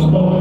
Let's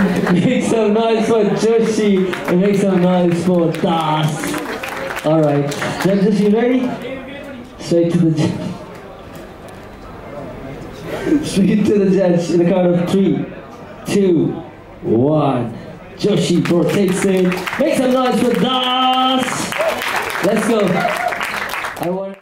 Make some noise for Joshy and make some noise for Das. All right, judges, you ready? Straight to the judge. Straight to the judge in the count of three, two, one. Joshy takes it. Make some noise for Das. Let's go. I want.